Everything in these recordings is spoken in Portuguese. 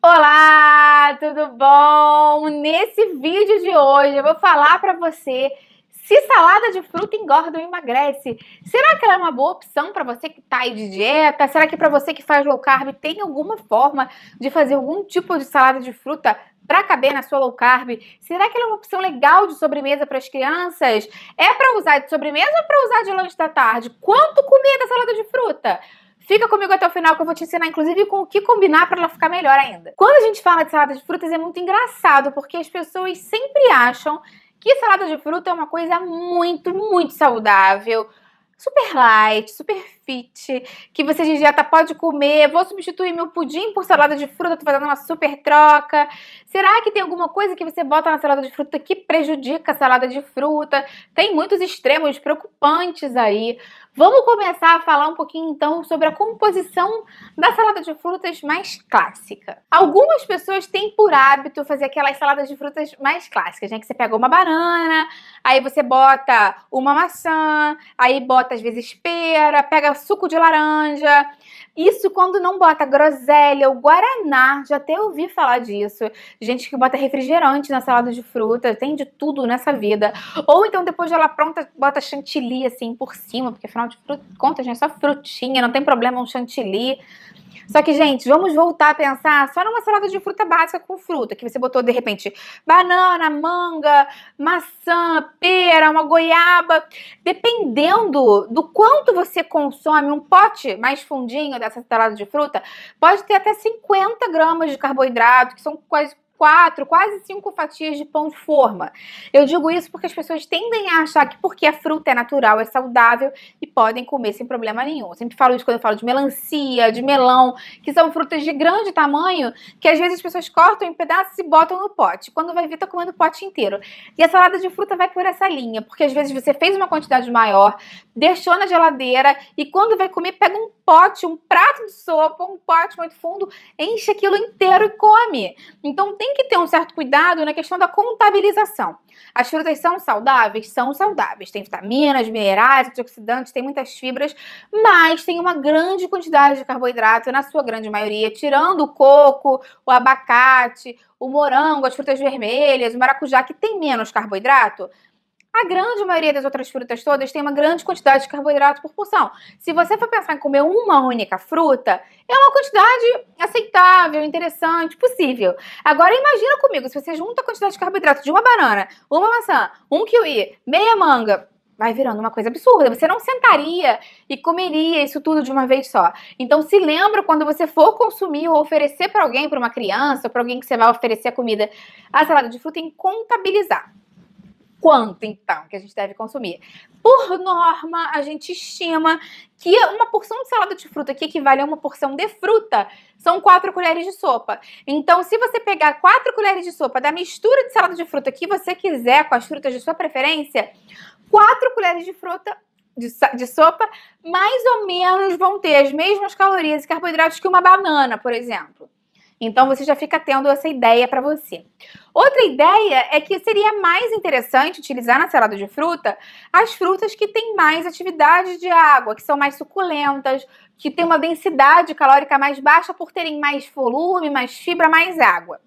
Olá, tudo bom? Nesse vídeo de hoje eu vou falar para você se salada de fruta engorda ou emagrece. Será que ela é uma boa opção para você que está aí de dieta? Será que para você que faz low carb tem alguma forma de fazer algum tipo de salada de fruta para caber na sua low carb? Será que ela é uma opção legal de sobremesa para as crianças? É para usar de sobremesa ou para usar de lanche da tarde? Quanto comer da salada de fruta? Fica comigo até o final que eu vou te ensinar, inclusive, com o que combinar para ela ficar melhor ainda. Quando a gente fala de salada de frutas é muito engraçado, porque as pessoas sempre acham que salada de fruta é uma coisa muito, muito saudável, super light, super fit, que você de dieta pode comer. Vou substituir meu pudim por salada de fruta, tô fazendo uma super troca. Será que tem alguma coisa que você bota na salada de fruta que prejudica a salada de fruta? Tem muitos extremos preocupantes aí. Vamos começar a falar um pouquinho então sobre a composição da salada de frutas mais clássica. Algumas pessoas têm por hábito fazer aquelas saladas de frutas mais clássicas, né? Que você pega uma banana, aí você bota uma maçã, aí bota às vezes pera, pega suco de laranja. Isso quando não bota groselha ou guaraná, já até ouvi falar disso. Gente que bota refrigerante na salada de fruta, tem de tudo nessa vida. Ou então depois de ela pronta, bota chantilly assim por cima, porque afinal de contas, gente, é só frutinha, não tem problema um chantilly. Só que, gente, vamos voltar a pensar só numa salada de fruta básica com fruta, que você botou de repente banana, manga, maçã, pera, uma goiaba. Dependendo do quanto você consome, um pote mais fundinho dessa salada de fruta pode ter até 50 gramas de carboidrato, que são quase quatro, quase cinco fatias de pão de forma. Eu digo isso porque as pessoas tendem a achar que porque a fruta é natural, é saudável e podem comer sem problema nenhum. Eu sempre falo isso quando eu falo de melancia, de melão, que são frutas de grande tamanho, que às vezes as pessoas cortam em pedaços e botam no pote. Quando vai ver, tá comendo o pote inteiro. E a salada de fruta vai por essa linha, porque às vezes você fez uma quantidade maior, deixou na geladeira e quando vai comer, pega um pote, um prato de sopa, um pote muito fundo, enche aquilo inteiro e come. Então tem que ter um certo cuidado na questão da contabilização. As frutas são saudáveis? São saudáveis. Tem vitaminas, minerais, antioxidantes, tem muitas fibras, mas tem uma grande quantidade de carboidrato, na sua grande maioria, tirando o coco, o abacate, o morango, as frutas vermelhas, o maracujá, que tem menos carboidrato, a grande maioria das outras frutas todas tem uma grande quantidade de carboidrato por porção. Se você for pensar em comer uma única fruta, é uma quantidade aceitável, interessante, possível. Agora imagina comigo, se você junta a quantidade de carboidrato de uma banana, uma maçã, um kiwi, meia manga, vai virando uma coisa absurda. Você não sentaria e comeria isso tudo de uma vez só. Então se lembra quando você for consumir ou oferecer para alguém, para uma criança, para alguém que você vai oferecer a comida, a salada de fruta em contabilizar. Quanto, então, que a gente deve consumir? Por norma, a gente estima que uma porção de salada de fruta que equivale a uma porção de fruta são 4 colheres de sopa. Então, se você pegar 4 colheres de sopa da mistura de salada de fruta que você quiser, com as frutas de sua preferência, 4 colheres de fruta de, de, sopa, mais ou menos vão ter as mesmas calorias e carboidratos que uma banana, por exemplo. Então você já fica tendo essa ideia para você. Outra ideia é que seria mais interessante utilizar na salada de fruta as frutas que têm mais atividade de água, que são mais suculentas, que têm uma densidade calórica mais baixa por terem mais volume, mais fibra, mais água.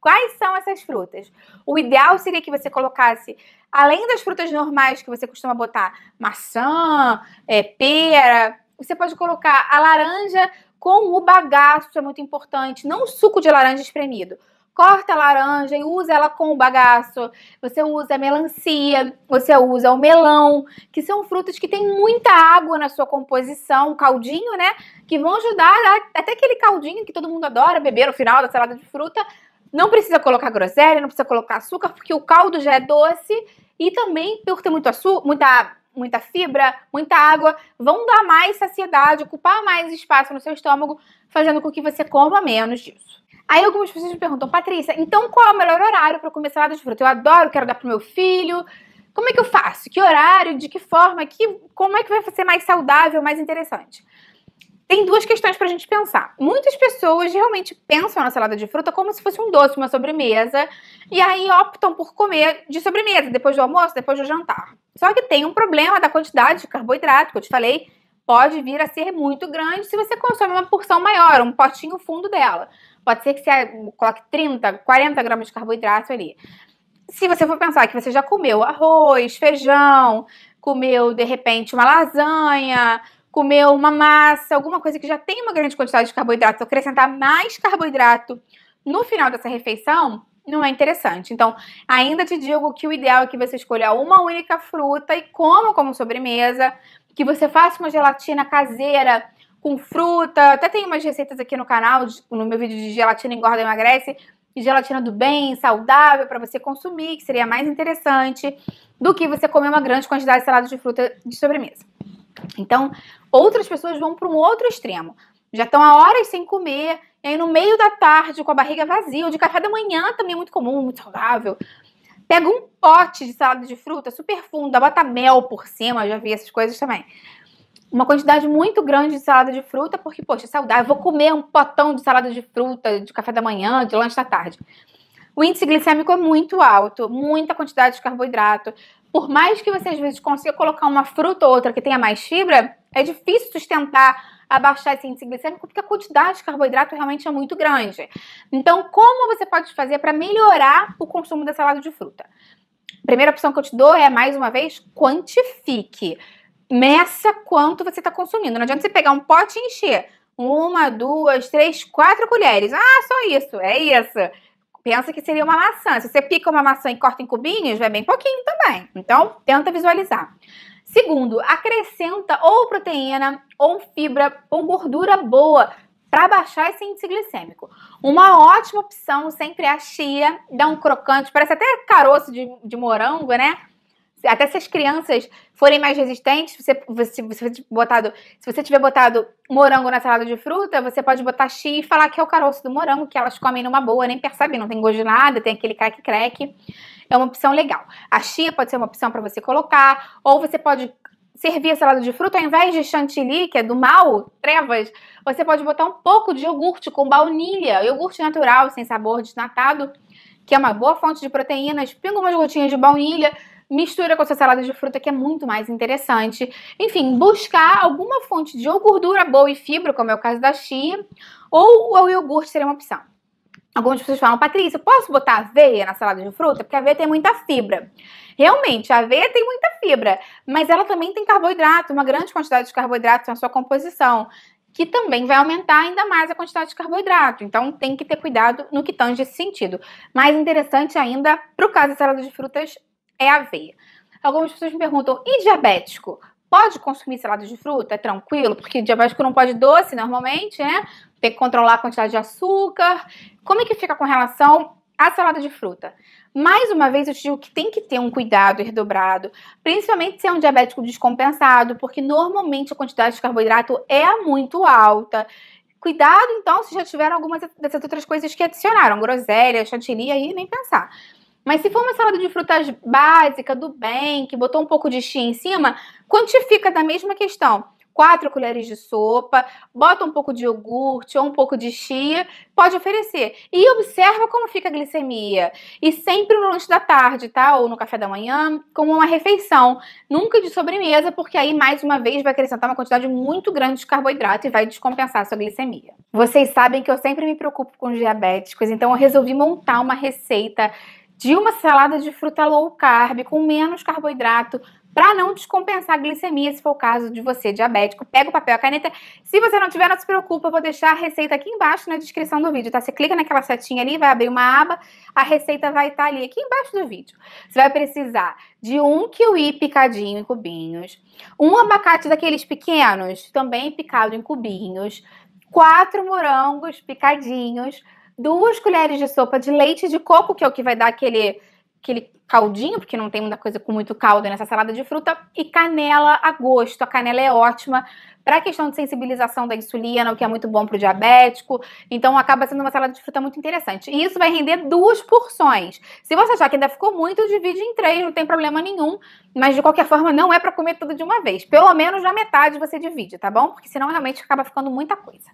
Quais são essas frutas? O ideal seria que você colocasse, além das frutas normais que você costuma botar, maçã, é, pera, você pode colocar a laranja com o bagaço, é muito importante, não o suco de laranja espremido. Corta a laranja e usa ela com o bagaço. Você usa a melancia, você usa o melão, que são frutas que têm muita água na sua composição, caldinho, né? Que vão ajudar a, até aquele caldinho que todo mundo adora beber no final da salada de fruta. Não precisa colocar groselha, não precisa colocar açúcar, porque o caldo já é doce e também por ter muito açúcar, muita muita fibra, muita água, vão dar mais saciedade, ocupar mais espaço no seu estômago, fazendo com que você coma menos disso. Aí algumas pessoas me perguntam, Patrícia, então qual é o melhor horário para comer salada de fruta? Eu adoro, quero dar pro meu filho. Como é que eu faço? Que horário? De que forma? Que, como é que vai ser mais saudável, mais interessante? Tem duas questões pra gente pensar. Muitas pessoas realmente pensam na salada de fruta como se fosse um doce, uma sobremesa, e aí optam por comer de sobremesa, depois do almoço, depois do jantar. Só que tem um problema da quantidade de carboidrato, que eu te falei, pode vir a ser muito grande se você consome uma porção maior, um potinho fundo dela. Pode ser que você coloque 30, 40 gramas de carboidrato ali. Se você for pensar que você já comeu arroz, feijão, comeu de repente uma lasanha, comeu uma massa, alguma coisa que já tem uma grande quantidade de carboidrato, acrescentar mais carboidrato no final dessa refeição, não é interessante. Então, ainda te digo que o ideal é que você escolha uma única fruta e coma como sobremesa, que você faça uma gelatina caseira com fruta. Até tem umas receitas aqui no canal, no meu vídeo de gelatina engorda e emagrece, de gelatina do bem, saudável para você consumir, que seria mais interessante do que você comer uma grande quantidade de salada de fruta de sobremesa. Então, outras pessoas vão para um outro extremo. Já estão há horas sem comer, e aí no meio da tarde, com a barriga vazia, ou de café da manhã também é muito comum, muito saudável. Pega um pote de salada de fruta super funda, bota mel por cima, já vi essas coisas também. Uma quantidade muito grande de salada de fruta, porque, poxa, é saudável. Vou comer um potão de salada de fruta de café da manhã, de lanche da tarde. O índice glicêmico é muito alto, muita quantidade de carboidrato. Por mais que você às vezes consiga colocar uma fruta ou outra que tenha mais fibra, é difícil sustentar abaixar esse índice glicêmico porque a quantidade de carboidrato realmente é muito grande. Então, como você pode fazer para melhorar o consumo da salada de fruta? Primeira opção que eu te dou é, mais uma vez, quantifique. Meça quanto você está consumindo. Não adianta você pegar um pote e encher. Uma, duas, três, quatro colheres. Ah, só isso. É isso. Pensa que seria uma maçã. Se você pica uma maçã e corta em cubinhos, vai bem pouquinho também. Então, tenta visualizar. Segundo, acrescenta ou proteína, ou fibra, ou gordura boa para baixar esse índice glicêmico. Uma ótima opção sempre é a chia, dá um crocante, parece até caroço de, de morango, né? Até se as crianças forem mais resistentes, você, você, você botado, se você tiver botado morango na salada de fruta, você pode botar chia e falar que é o caroço do morango, que elas comem numa boa, nem percebem, não tem gosto de nada, tem aquele crack-crack é uma opção legal. A chia pode ser uma opção para você colocar, ou você pode servir a salada de fruta, ao invés de chantilly, que é do mal, trevas, você pode botar um pouco de iogurte com baunilha, iogurte natural, sem sabor, desnatado, que é uma boa fonte de proteínas, pinga umas gotinhas de baunilha, mistura com a sua salada de fruta, que é muito mais interessante. Enfim, buscar alguma fonte de ou gordura boa e fibra, como é o caso da chia, ou o iogurte seria uma opção. Algumas pessoas falam, Patrícia, posso botar aveia na salada de fruta? Porque a aveia tem muita fibra. Realmente, a aveia tem muita fibra, mas ela também tem carboidrato, uma grande quantidade de carboidrato na sua composição, que também vai aumentar ainda mais a quantidade de carboidrato. Então, tem que ter cuidado no que tange esse sentido. Mais interessante ainda, para o caso da salada de frutas, é aveia. Algumas pessoas me perguntam, e diabético? Pode consumir salada de fruta? É tranquilo? Porque diabético não pode doce normalmente, né? Tem que controlar a quantidade de açúcar. Como é que fica com relação à salada de fruta? Mais uma vez, eu te digo que tem que ter um cuidado redobrado, principalmente se é um diabético descompensado, porque normalmente a quantidade de carboidrato é muito alta. Cuidado, então, se já tiveram algumas dessas outras coisas que adicionaram, groselha, chantilly, aí nem pensar. Mas se for uma salada de frutas básica, do bem, que botou um pouco de chia em cima, quantifica da mesma questão. 4 colheres de sopa, bota um pouco de iogurte ou um pouco de chia, pode oferecer. E observa como fica a glicemia. E sempre no lanche da tarde, tá? Ou no café da manhã, como uma refeição. Nunca de sobremesa, porque aí, mais uma vez, vai acrescentar uma quantidade muito grande de carboidrato e vai descompensar a sua glicemia. Vocês sabem que eu sempre me preocupo com os diabéticos, então eu resolvi montar uma receita de uma salada de fruta low carb, com menos carboidrato, para não descompensar a glicemia, se for o caso de você diabético. Pega o papel e a caneta. Se você não tiver, não se preocupa, eu vou deixar a receita aqui embaixo na descrição do vídeo, tá? Você clica naquela setinha ali, vai abrir uma aba, a receita vai estar tá ali, aqui embaixo do vídeo. Você vai precisar de um kiwi picadinho em cubinhos, um abacate daqueles pequenos, também picado em cubinhos, quatro morangos picadinhos, duas colheres de sopa de leite de coco, que é o que vai dar aquele aquele caldinho, porque não tem muita coisa com muito caldo nessa salada de fruta, e canela a gosto. A canela é ótima para a questão de sensibilização da insulina, o que é muito bom para o diabético. Então acaba sendo uma salada de fruta muito interessante. E isso vai render duas porções. Se você achar que ainda ficou muito, divide em três, não tem problema nenhum. Mas de qualquer forma, não é para comer tudo de uma vez. Pelo menos na metade você divide, tá bom? Porque senão realmente acaba ficando muita coisa.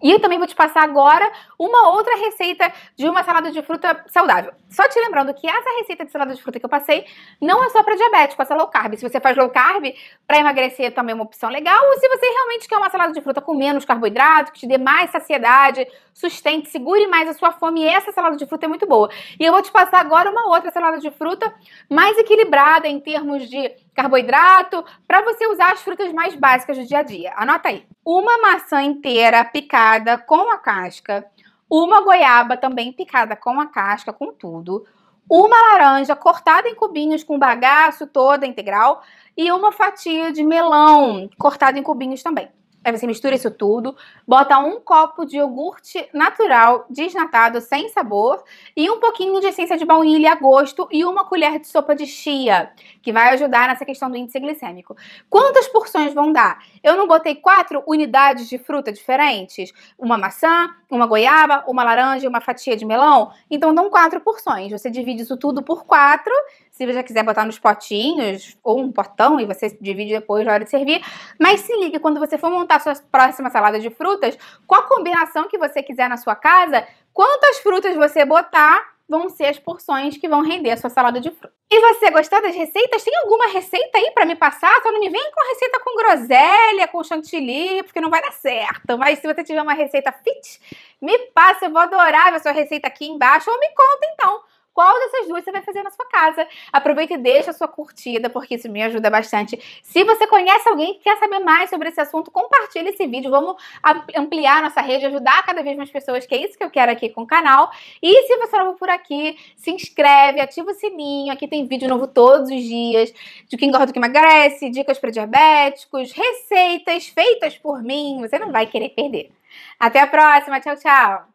E eu também vou te passar agora uma outra receita de uma salada de fruta saudável. Só te lembrando que essa receita de salada de fruta que eu passei não é só para diabético, essa low carb. Se você faz low carb, para emagrecer também é uma opção legal. Ou se você realmente quer uma salada de fruta com menos carboidrato, que te dê mais saciedade, sustente, segure mais a sua fome, essa salada de fruta é muito boa. E eu vou te passar agora uma outra salada de fruta mais equilibrada em termos de carboidrato, para você usar as frutas mais básicas do dia a dia. Anota aí. Uma maçã inteira picada com a casca, uma goiaba também picada com a casca, com tudo, uma laranja cortada em cubinhos com bagaço toda integral e uma fatia de melão cortada em cubinhos também. Aí você mistura isso tudo, bota um copo de iogurte natural, desnatado, sem sabor, e um pouquinho de essência de baunilha a gosto e uma colher de sopa de chia, que vai ajudar nessa questão do índice glicêmico. Quantas porções vão dar? Eu não botei quatro unidades de fruta diferentes? Uma maçã, uma goiaba, uma laranja e uma fatia de melão? Então dão quatro porções. Você divide isso tudo por quatro se você quiser botar nos potinhos ou um potão e você divide depois na hora de servir. Mas se liga, quando você for montar sua próxima salada de frutas, qual a combinação que você quiser na sua casa, quantas frutas você botar vão ser as porções que vão render a sua salada de frutas. E você gostou das receitas? Tem alguma receita aí para me passar? Só não me vem com receita com groselha, com chantilly, porque não vai dar certo. Mas se você tiver uma receita fit, me passa, eu vou adorar a sua receita aqui embaixo ou me conta então qual dessas duas você vai fazer na sua casa. Aproveita e deixa a sua curtida, porque isso me ajuda bastante. Se você conhece alguém que quer saber mais sobre esse assunto, compartilhe esse vídeo. Vamos ampliar nossa rede, ajudar cada vez mais pessoas, que é isso que eu quero aqui com o canal. E se você não for por aqui, se inscreve, ativa o sininho. Aqui tem vídeo novo todos os dias de quem engorda, que emagrece, dicas para diabéticos, receitas feitas por mim. Você não vai querer perder. Até a próxima. Tchau, tchau.